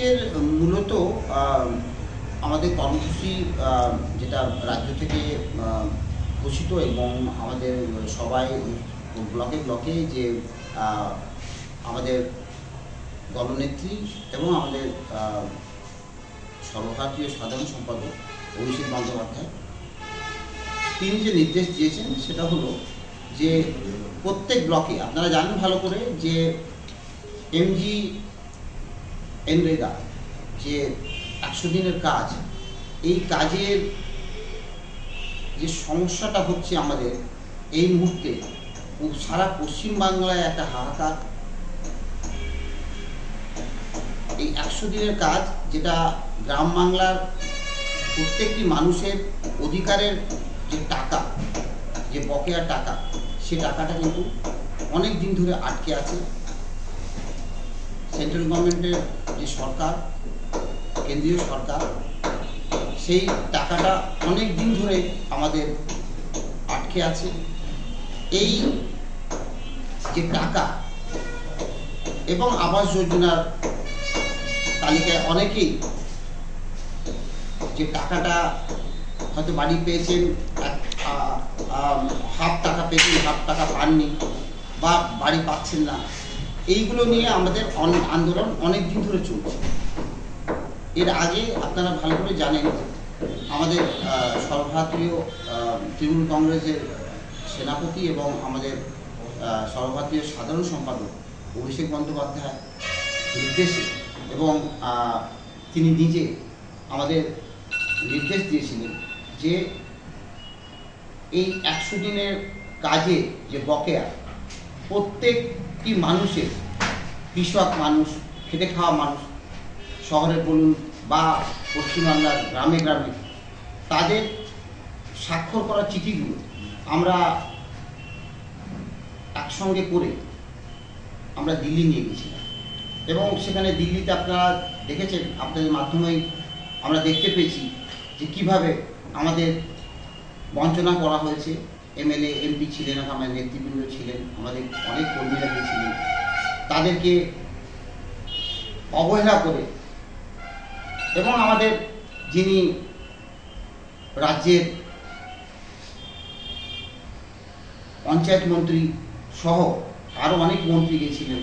আজকের, মূলত আমাদের কর্মসূচি যেটা রাজ্য থেকে ঘোষিত এবং আমাদের সবাই ব্লকে ব্লকে যে আমাদের দলনেত্রী এবং আমাদের সর্বভারতীয় সাধারণ সম্পাদক অভিষেক বন্দ্যোপাধ্যায়, তিনি যে নির্দেশ দিয়েছেন সেটা হলো যে প্রত্যেক ব্লকে, আপনারা জানেন ভালো করে যে এমজি এনরেগা যে একশো দিনের কাজ। এই কাজের যে সমস্যাটা হচ্ছে আমাদের, এই মুহূর্তে সারা পশ্চিমবাংলায় একটা হাহাকার। এই একশো দিনের কাজ যেটা গ্রাম বাংলার প্রত্যেকটি মানুষের অধিকারের যে টাকা, যে বকেয়া টাকা, সে টাকাটা কিন্তু অনেক দিন ধরে আটকে আছে। সেন্ট্রাল গভর্নমেন্টের যে সরকার, কেন্দ্রীয় সরকার, সেই টাকাটা অনেক দিন ধরে আমাদের আটকে আছে। এই যে টাকা এবং আবাস যোজনার তালিকায় অনেকেই যে টাকাটা হয়তো বাড়ি পেয়েছেন হাফ টাকা পেয়েছেন, হাফ টাকা পাননি বা বাড়ি পাচ্ছেন না। এইগুলো নিয়ে আমাদের আন্দোলন অনেক দিন ধরে চলছে। এর আগে আপনারা ভালো করে জানেন, আমাদের সর্বভারতীয় তৃণমূল কংগ্রেসের সেনাপতি এবং আমাদের সর্বভারতীয় সাধারণ সম্পাদক অভিষেক বন্দ্যোপাধ্যায় নির্দেশে এবং তিনি নিজে আমাদের নির্দেশ দিয়েছিলেন যে এই একশো দিনের কাজে যে বকেয়া প্রত্যেকটি মানুষের? কৃষক মানুষ খেটে খাওয়া মানুষ শহরে বলুন বা পশ্চিমবাংলার গ্রামে গ্রামে, তাদের স্বাক্ষর করা চিঠিগুলো আমরা একসঙ্গে করে আমরা দিল্লি নিয়ে গেছিলাম। এবং সেখানে দিল্লিতে আপনারা দেখেছেন, আপনাদের মাধ্যমেই আমরা দেখতে পেয়েছি যে কীভাবে আমাদের বঞ্চনা করা হয়েছে। এমএলএ এমপি ছিলেন আমাদের নেতৃবৃন্দ ছিলেন, আমাদের অনেক কর্মীরা গিয়েছিলেন তাদেরকে অবহেলা করে এবং আমাদের যিনি রাজ্যের পঞ্চায়েত মন্ত্রী সহ আরও অনেক মন্ত্রী গিয়েছিলেন,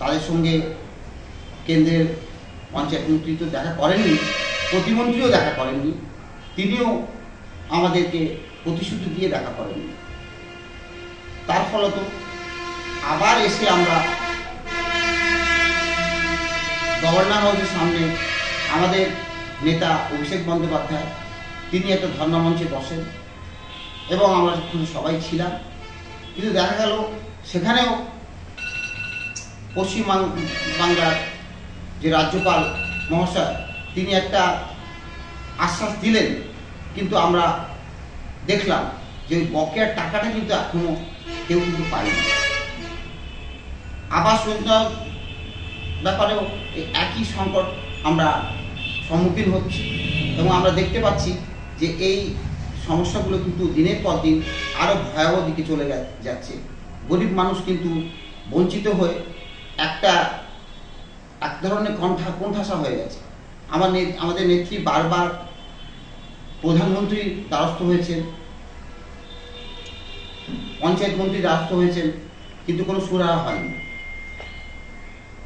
তাদের সঙ্গে কেন্দ্রের পঞ্চায়েত মন্ত্রী তো দেখা করেননি, প্রতিমন্ত্রীও দেখা করেননি, তিনিও আমাদেরকে প্রতিশ্রুতি দিয়ে দেখা করেননি তার ফলত আবার এসে আমরা গভর্নর হাউসের সামনে আমাদের নেতা অভিষেক বন্দ্যোপাধ্যায়, তিনি একটা ধর্ণামঞ্চে বসেন এবং আমরা সবাই ছিলাম। কিন্তু দেখা গেল সেখানেও পশ্চিম বাংলার যে রাজ্যপাল মহাশয়, তিনি একটা আশ্বাস দিলেন, কিন্তু আমরা দেখলাম যে ওই বকেয়ার টাকাটা কিন্তু এখনও কেউ কিন্তু পায়নি। আবাস যোজনা ব্যাপারেও একই সংকট আমরা সম্মুখীন হচ্ছি এবং আমরা দেখতে পাচ্ছি যে এই সমস্যাগুলো কিন্তু দিনের পর দিন আরও ভয়াবহ দিকে চলে যাচ্ছে। গরিব মানুষ কিন্তু বঞ্চিত হয়ে একটা, এক ধরনের কণ্ঠা, কোণঠাসা হয়ে গেছে। আমার আমাদের নেত্রী বারবার প্রধানমন্ত্রীর দ্বারস্থ হয়েছেন, পঞ্চায়েত মন্ত্রী দ্বারস্থ হয়েছেন, কিন্তু কোনো সুরাহা হয়নি।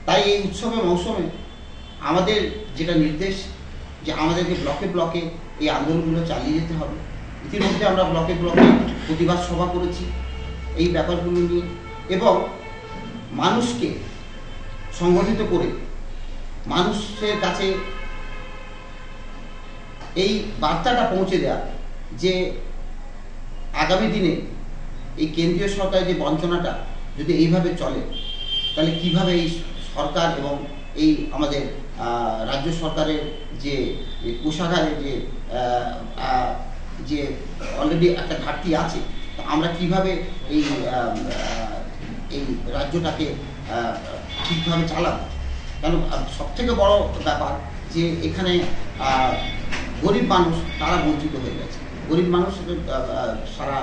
তাই এই উৎসবের মৌসুমে আমাদের যেটা নির্দেশ, যে আমাদেরকে ব্লকে ব্লকে এই আন্দোলনগুলো চালিয়ে যেতে হবে। ইতিমধ্যে আমরা ব্লকে ব্লকে প্রতিবাদ সভা করেছি এই ব্যাপারগুলো নিয়ে, এবং মানুষকে সংগঠিত করে মানুষের কাছে এই বার্তাটা পৌঁছে দেওয়া যে আগামী দিনে এই কেন্দ্রীয় সরকারের যে বঞ্চনাটা যদি এইভাবে চলে, তাহলে কীভাবে এই সরকার এবং এই আমাদের রাজ্য সরকারের যে কোষাগারে যে যে অলরেডি একটা ঘাটতি আছে আমরা কীভাবে এই এই রাজ্যটাকে ঠিকভাবে চালাবো? কেন সব থেকে বড় ব্যাপার যে এখানে গরিব মানুষ তারা বঞ্চিত হয়ে গেছে। গরিব মানুষ সারা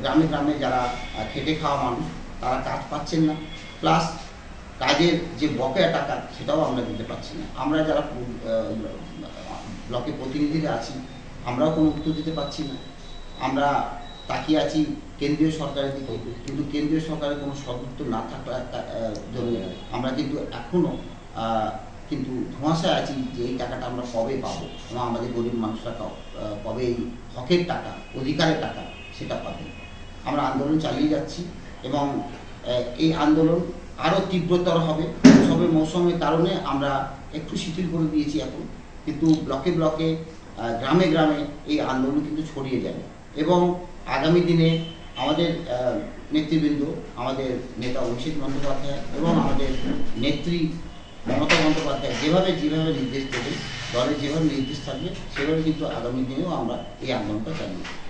গ্রামে গ্রামে যারা খেটে খাওয়া মানুষ তারা কাজ পাচ্ছেন না। প্লাস কাজের যে বকেয়া টাকা সেটাও আমরা দিতে পারছি না। আমরা যারা পু- আহ, ব্লকে প্রতিনিধিরা আছি আমরাও কোনো উত্তর দিতে পারছি না। আমরা তাকিয়ে আছি কেন্দ্রীয় সরকারের দিকে কিন্তু কেন্দ্রীয় সরকারের কোনো সদুত্তর না থাকার জন্য আমরা কিন্তু এখনও কিন্তু ধোঁয়াশায় আছি যে এই টাকাটা আমরা কবে পাবো? এবং আমাদের গরিব মানুষরা কবে এই হকের টাকা, অধিকারের টাকা সেটা পাবে? আমরা আন্দোলন চালিয়ে যাচ্ছি এবং এই আন্দোলন আরও তীব্রতর হবে। উৎসবের মৌসুমের কারণে আমরা একটু শিথিল করে দিয়েছি এখন। কিন্তু ব্লকে ব্লকে গ্রামে গ্রামে এই আন্দোলন কিন্তু ছড়িয়ে যাবে। এবং আগামী দিনে আমাদের নেতৃবৃন্দ, আমাদের নেতা অভিষেক বন্দ্যোপাধ্যায় এবং আমাদের নেত্রী মমতা বন্দ্যোপাধ্যায় যেভাবে যেভাবে নির্দেশ দেবেন দলের যেভাবে নির্দেশ থাকবে, সেভাবে কিন্তু আগামী দিনেও আমরা এই আন্দোলনটা চালিয়ে।